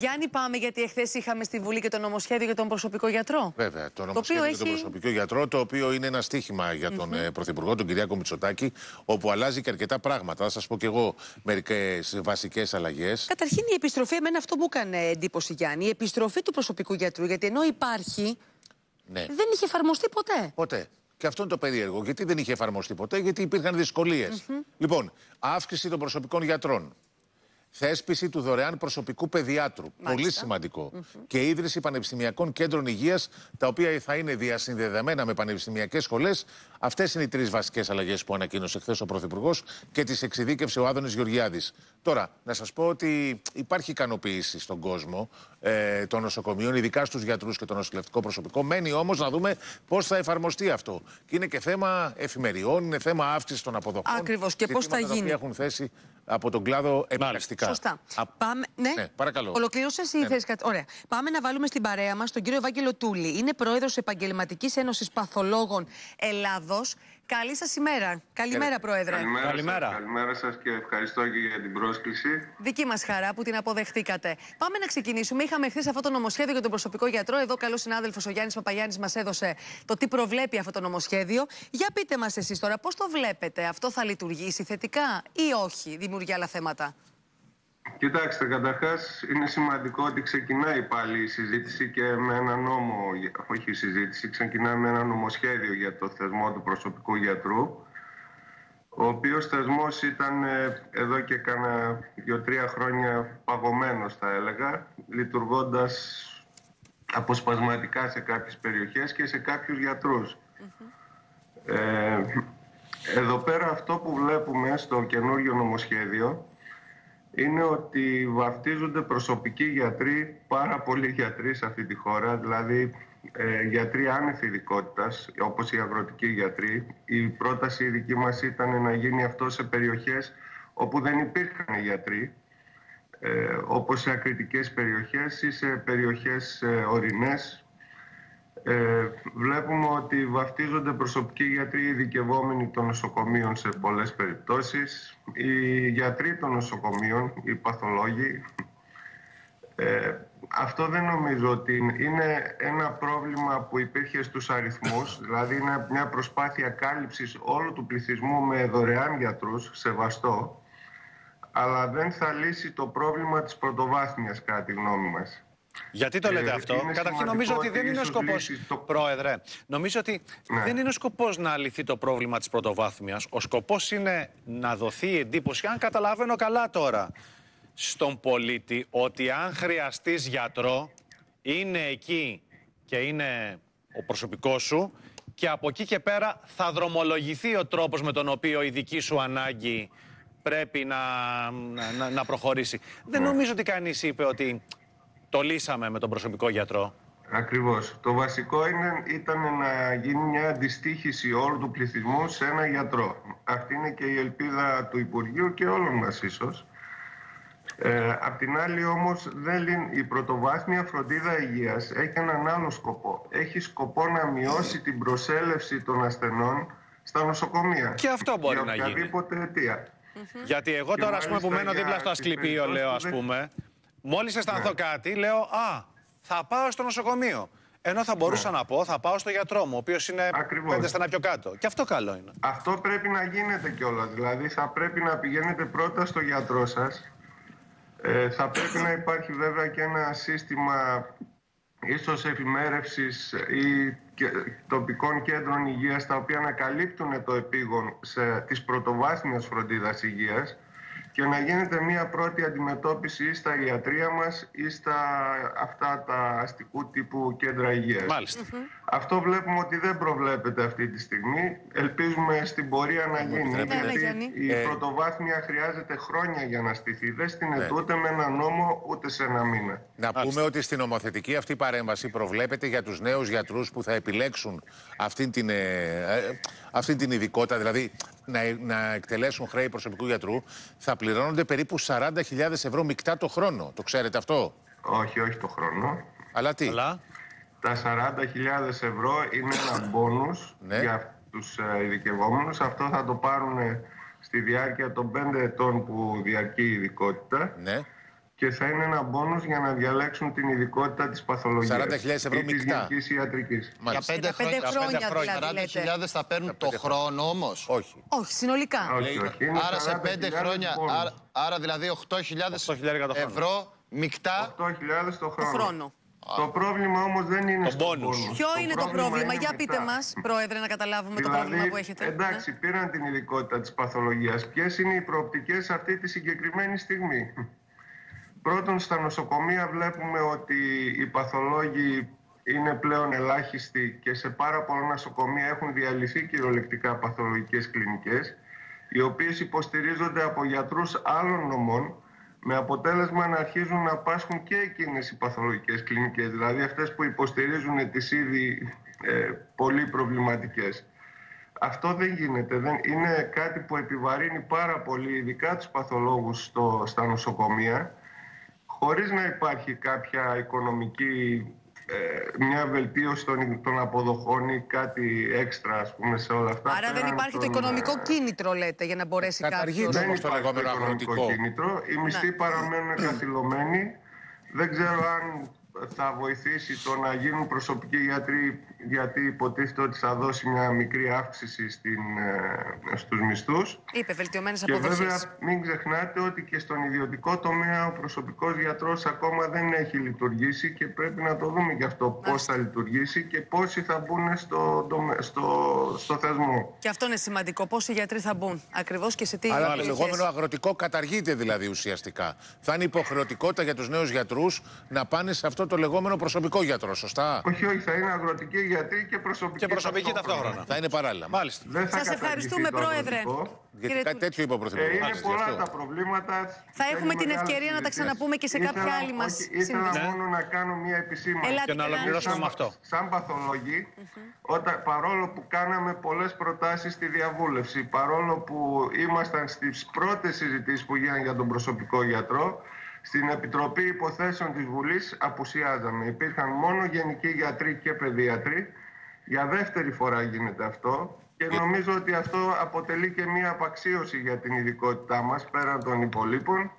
Γιάννη, πάμε γιατί εχθές είχαμε στη Βουλή και το νομοσχέδιο για τον προσωπικό γιατρό. Βέβαια, το νομοσχέδιο για τον έχει- προσωπικό γιατρό, το οποίο είναι ένα στίχημα για τον ε, Πρωθυπουργό, τον Κυριάκο Μητσοτάκη, όπου αλλάζει και αρκετά πράγματα. Θα σας πω και εγώ μερικές βασικές αλλαγές. Καταρχήν η επιστροφή, εμένα αυτό μου έκανε εντύπωση Γιάννη, η επιστροφή του προσωπικού γιατρού, γιατί ενώ υπάρχει, Ναι. δεν είχε εφαρμοστεί ποτέ. Ποτέ. Και αυτό είναι το περίεργο. Γιατί δεν είχε εφαρμοστεί ποτέ, γιατί υπήρχαν δυσκολίες. Λοιπόν, αύξηση των προσωπικών γιατρών. Θέσπιση του δωρεάν προσωπικού παιδιάτρου. Πολύ σημαντικό. Και ίδρυση πανεπιστημιακών κέντρων υγείας, τα οποία θα είναι διασυνδεδεμένα με πανεπιστημιακές σχολές. Αυτές είναι οι τρεις βασικές αλλαγές που ανακοίνωσε χθες ο Πρωθυπουργός και τις εξειδίκευσε ο Άδωνης Γεωργιάδης. Τώρα, να σας πω ότι υπάρχει ικανοποίηση στον κόσμο ε, των νοσοκομείων, ειδικά στους γιατρούς και το νοσηλευτικό προσωπικό. Μένει όμως να δούμε πώς θα εφαρμοστεί αυτό. Και είναι και θέμα εφημεριών, είναι θέμα αύξησης των αποδοχών. Ακριβώς. Και πώς θα Ζητήματα τα γίνει. οποία έχουν θέσει από τον κλάδο επιλεκτικά. Σωστά. Α, Πάμε... Ναι, ναι, παρακαλώ. Ολοκλήρωσε ή Ναι. θες κάτι. Ωραία. Πάμε να βάλουμε στην παρέα μας τον κύριο Ευάγγελο Τούλη. Είναι πρόεδρος Επαγγελματικής Ένωσης Παθολόγων Ελλάδος. Καλή σας ημέρα. Καλημέρα, Πρόεδρε. Καλημέρα, Καλημέρα. Σας, καλημέρα σας και ευχαριστώ και για την πρόσκληση. Δική μας χαρά που την αποδεχτήκατε. Πάμε να ξεκινήσουμε. Είχαμε χθες αυτό το νομοσχέδιο για τον προσωπικό γιατρό. Εδώ, καλός συνάδελφος ο Γιάννης Παπαγιάννης μας έδωσε το τι προβλέπει αυτό το νομοσχέδιο. Για πείτε μας εσείς τώρα, πώς το βλέπετε, αυτό θα λειτουργήσει θετικά ή όχι, δημιουργεί άλλα θέματα; Κοιτάξτε, καταρχάς είναι σημαντικό ότι ξεκινάει πάλι η συζήτηση και με ένα νόμο, όχι η συζήτηση, ξεκινάει με ένα νομοσχέδιο για το θεσμό του προσωπικού γιατρού, ο οποίος θεσμός ήταν ε, εδώ και κάνα δύο-τρία χρόνια παγωμένος θα έλεγα, λειτουργώντας αποσπασματικά σε κάποιες περιοχές και σε κάποιους γιατρούς. Ε, εδώ πέρα αυτό που βλέπουμε στο καινούριο νομοσχέδιο είναι ότι βαφτίζονται προσωπικοί γιατροί, πάρα πολλοί γιατροί σε αυτή τη χώρα, δηλαδή ε, γιατροί άνευ ειδικότητας, όπως οι αγροτικοί γιατροί. Η πρόταση η δική μας ήταν να γίνει αυτό σε περιοχές όπου δεν υπήρχαν γιατροί, ε, όπως σε ακριτικές περιοχές ή σε περιοχές ε, ορεινές, ε, βλέπουμε ότι βαφτίζονται προσωπικοί γιατροί ειδικευόμενοι των νοσοκομείων σε πολλές περιπτώσεις. Οι γιατροί των νοσοκομείων, οι παθολόγοι, ε, αυτό δεν νομίζω ότι είναι- είναι ένα πρόβλημα που υπήρχε στους αριθμούς, δηλαδή είναι μια προσπάθεια κάλυψης όλου του πληθυσμού με δωρεάν γιατρούς, σεβαστό, αλλά δεν θα λύσει το πρόβλημα της πρωτοβάθμιας, κατά τη γνώμη μας. Γιατί το Ε, λέτε αυτό; είναι Καταρχήν σημαντικό νομίζω ότι ότι δεν είναι ο ίσως σκοπό. λύσει το- Πρόεδρε, νομίζω ότι Ναι. δεν είναι ο σκοπός να λυθεί το πρόβλημα της πρωτοβάθμιας. Ο σκοπός είναι να δοθεί η εντύπωση, αν καταλαβαίνω καλά τώρα, στον πολίτη ότι αν χρειαστείς γιατρό, είναι εκεί και είναι ο προσωπικός σου και από εκεί και πέρα θα δρομολογηθεί ο τρόπος με τον οποίο η δική σου ανάγκη πρέπει να, να, να- να προχωρήσει. Δεν νομίζω ότι κανείς είπε ότι το λύσαμε με τον προσωπικό γιατρό. Ακριβώς. Το βασικό είναι, ήταν να γίνει μια αντιστοίχηση όλου του πληθυσμού σε ένα γιατρό. Αυτή είναι και η ελπίδα του Υπουργείου και όλων μας ίσως. Ε, απ' την άλλη όμως δεν λύν- η πρωτοβάθμια φροντίδα υγείας έχει έναν άλλο σκοπό. Έχει σκοπό να μειώσει την προσέλευση των ασθενών στα νοσοκομεία. Και αυτό μπορεί Για να γίνει. οποιαδήποτε αιτία. Γιατί εγώ Και τώρα, ας πούμε, που μάλιστα μένω για δίπλα στο τις Ασκληπείο, περιπτώσεις λέω, που ας δεν- πούμε, μόλις αισθανθώ κάτι, λέω, α, θα πάω στο νοσοκομείο. Ενώ θα μπορούσα να πω, θα πάω στο γιατρό μου, ο οποίος είναι Ακριβώς. πέντε στενά πιο κάτω. Και αυτό καλό είναι. Αυτό πρέπει να γίνεται κιόλας. Δηλαδή θα πρέπει να πηγαίνετε πρώτα στο γιατρό σας. Ε, θα πρέπει να υπάρχει βέβαια και ένα σύστημα ίσως εφημέρευσης ή και- τοπικών κέντρων υγείας τα οποία να καλύπτουν το επίγον σε, της πρωτοβάθμιας φροντίδας υγείας και να γίνεται μια πρώτη αντιμετώπιση ή στα ιατρία μας ή στα αυτά τα αστικού τύπου κέντρα υγείας. Μάλιστα. Αυτό βλέπουμε ότι δεν προβλέπεται αυτή τη στιγμή. Ελπίζουμε στην πορεία να γίνει. επιτρέπετε. Ναι, ναι, γιατί Γιάννη. η Ε, πρωτοβάθμια χρειάζεται χρόνια για να στηθεί. Δεν στείνεται Ναι. ούτε με ένα νόμο ούτε σε ένα μήνα. Να πούμε ότι στην νομοθετική αυτή παρέμβαση προβλέπεται για τους νέους γιατρούς που θα επιλέξουν αυτή την, ε, ε, αυτή την ειδικότητα, δηλαδή να, να εκτελέσουν χρέη προσωπικού γιατρού, θα πληρώνονται περίπου 40.000 ευρώ μεικτά το χρόνο. Το ξέρετε αυτό; Όχι, όχι το χρόνο. Αλλά τι; Αλλά, Τα 40.000 ευρώ είναι ένα μπόνους Ναι. για τους ε, ειδικευόμενους. Αυτό θα το πάρουν στη διάρκεια των 5 ετών που διαρκεί η ειδικότητα. Ναι. Και θα είναι ένα μπόνους για να διαλέξουν την ειδικότητα της παθολογίας 40.000 ευρώ ή της μεικτά. γενικής ιατρικής. Για Μάλιστα. πέντε Για πέντε χρόνια, χρόνια δηλαδή, 40.000 θα παίρνουν το χρόνο όμως; Όχι. Όχι, συνολικά. Όχι, όχι. Είναι Άρα σε 40.000 πέντε χρόνια, μπόνους. άρα, άρα δηλαδή 8.000 8.000 το χρόνο. ευρώ μεικτά. 8.000 το Το χρόνο. χρόνο. Το πρόβλημα όμως δεν είναι Το στο μπόνους. μπόνους. Ποιο είναι το πρόβλημα, είναι για πείτε μετά. μας, Πρόεδρε, να καταλάβουμε το Δηλαδή, πρόβλημα που έχετε. Εντάξει, πήραν την ειδικότητα της παθολογίας. Ποιες είναι οι προοπτικές αυτή τη συγκεκριμένη στιγμή; Πρώτον, στα νοσοκομεία βλέπουμε ότι οι παθολόγοι είναι πλέον ελάχιστοι και σε πάρα πολλά νοσοκομεία έχουν διαλυθεί κυριολεκτικά παθολογικές κλινικές, οι οποίες υποστηρίζονται από γιατρούς άλλων νομών, με αποτέλεσμα να αρχίζουν να πάσχουν και εκείνες οι παθολογικές κλινικές, δηλαδή αυτές που υποστηρίζουν τις ήδη ε, πολύ προβληματικές. Αυτό δεν γίνεται. Δεν, είναι κάτι που επιβαρύνει πάρα πολύ, ειδικά τους παθολόγους στο, στα νοσοκομεία, χωρίς να υπάρχει κάποια οικονομική, ε, μια βελτίωση των, των αποδοχών ή κάτι έξτρα, ας πούμε, σε όλα αυτά. Άρα δεν πέραν υπάρχει το των, οικονομικό ε, κίνητρο, λέτε, για να μπορέσει Καταργείται κάποιος. δεν όμως το υπάρχει λεγόμενο οικονομικό αγροτικό. κίνητρο. Οι μισθοί Ναι. παραμένουν καθυλωμένοι. Δεν ξέρω αν θα βοηθήσει το να γίνουν προσωπικοί γιατροί, γιατί υποτίθεται ότι θα δώσει μια μικρή αύξηση στην, ε, στους μισθούς. Είπε βελτιωμένες Και αποδοχές. βέβαια μην ξεχνάτε ότι και στον ιδιωτικό τομέα ο προσωπικός γιατρός ακόμα δεν έχει λειτουργήσει και πρέπει να το δούμε και αυτό πώς θα λειτουργήσει και πόσοι θα μπουν στο, τομε- στο, στο θεσμό. Και αυτό είναι σημαντικό. Πόσοι γιατροί θα μπουν ακριβώς και σε τι. Άρα το περιοχές. λεγόμενο αγροτικό καταργείται δηλαδή ουσιαστικά. Θα είναι υποχρεωτικότητα για τους νέους γιατρούς να πάνε σε αυτό το λεγόμενο προσωπικό γιατρό, σωστά; Όχι, όχι, θα είναι αγροτικοί γιατροί και προσωπικοί. Και προσωπική ταυτόχρονα. Θα είναι παράλληλα. Μάλιστα. Δεν θα Σας καταργηθεί ευχαριστούμε, το Πρόεδρε. αγροτικό. Γιατί Κύριε κάτι Του- τέτοιο είπε ο Ε, Πρωθυπουργός. είναι Μάλιστα, πολλά γι' αυτό. τα προβλήματα. Θα έχουμε την Θέλει ευκαιρία να τα μεγάλες ξαναπούμε και σε κάποια Ήθελα- άλλη μας όχι, Ήθελα συνάντηση. μόνο να κάνω μια επισήμανση. Ελάτε Και να και ολοκληρώσουμε Σαν- με αυτό. Σαν παθολόγοι, όταν, παρόλο που κάναμε πολλές προτάσεις στη διαβούλευση, παρόλο που ήμασταν στις πρώτες συζητήσεις που γίνανε για τον προσωπικό γιατρό, στην Επιτροπή Υποθέσεων της Βουλής απουσιάζαμε. Υπήρχαν μόνο γενικοί γιατροί και παιδίατροι. Για δεύτερη φορά γίνεται αυτό. Και νομίζω ότι αυτό αποτελεί και μία απαξίωση για την ειδικότητά μας, πέραν των υπολείπων.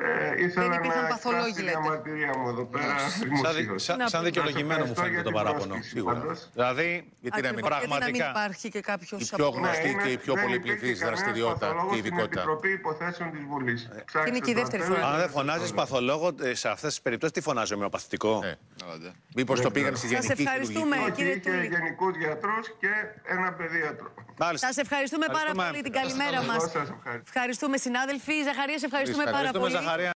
Ε, ήθελα Δεν υπήρχαν να παθολόγοι, εκφράσω τη λέτε. διαμαρτυρία μου εδώ πέρα Σαν, δημοσίως. σαν, Να σαν πούμε. δικαιολογημένο μου Σας φαίνεται το ευχαριστώ για την παράπονο. πρόσκληση, Σίγουρα. πάντως. Δηλαδή, Γιατί να μην Ακριβώς, γιατί να μην πραγματικά. υπάρχει και κάποιος Η πιο γνωστή είναι- και η πιο δεν πολυπληθής υπήρχε κανένας δραστηριότητα παθολόγος και ειδικότητα. Στην Επιτροπή Υποθέσεων της Βουλής. Ψάξτε είναι και η το, δεύτερη αν φορά. θέλετε. αν δεν φωνάζει παθολόγο, ε, σε αυτές τις περιπτώσεις τι φωνάζει ομοιοπαθητικό; Ε. Μήπως το πήγαν στη Σας γενική ευχαριστούμε. χειρουργική; Όχι, κύριε είχε Τούλη. γενικούς γιατρούς και ένα παιδίατρο. Μάλιστα. Σας ευχαριστούμε πάρα Ευχαριστούμε. πολύ την καλημέρα Εγώ μας. σας ευχαριστώ. Ευχαριστούμε, συνάδελφοι. Ζαχαρία, σε ευχαριστούμε πάρα Ευχαριστούμε, πολύ. Ζαχαρία.